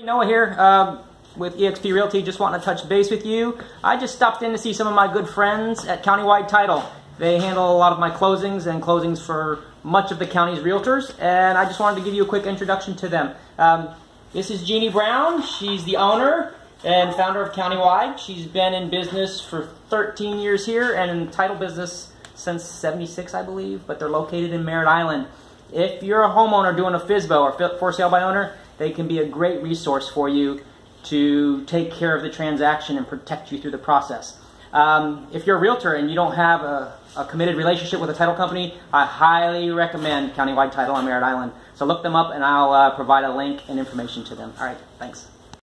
Noah here uh, with eXp Realty. Just wanting to touch base with you. I just stopped in to see some of my good friends at Countywide Title. They handle a lot of my closings and closings for much of the county's realtors, and I just wanted to give you a quick introduction to them. Um, this is Jeannie Brown. She's the owner and founder of Countywide. She's been in business for 13 years here and in title business since 76, I believe, but they're located in Merritt Island. If you're a homeowner doing a FSBO or for sale by owner, they can be a great resource for you to take care of the transaction and protect you through the process. Um, if you're a realtor and you don't have a, a, committed relationship with a title company, I highly recommend Countywide Title on Merritt Island. So look them up and I'll uh, provide a link and information to them. All right, thanks.